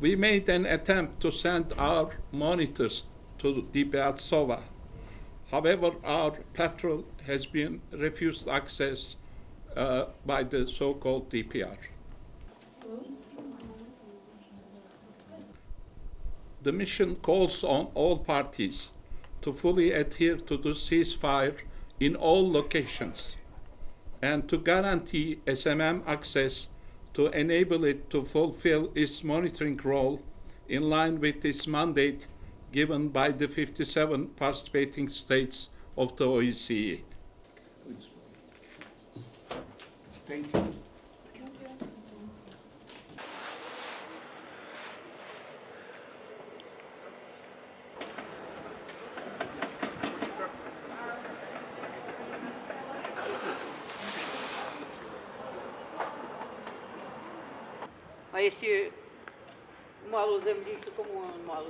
We made an attempt to send our monitors to Debaltseve. However, our patrol has been refused access uh, by the so-called DPR. The mission calls on all parties to fully adhere to the ceasefire in all locations and to guarantee SMM access to enable it to fulfill its monitoring role in line with its mandate given by the 57 participating states of the. OSCE. Thank you. А якщо мало землі, то кому мало?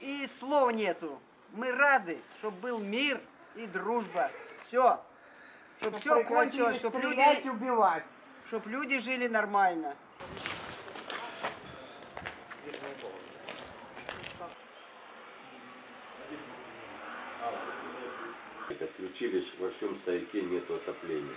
И слов нету. Мы рады, чтобы был мир и дружба. Все. Чтобы все кончилось, чтобы люди, убивать. чтоб люди жили нормально. Отключились, во всем стояке нет отопления.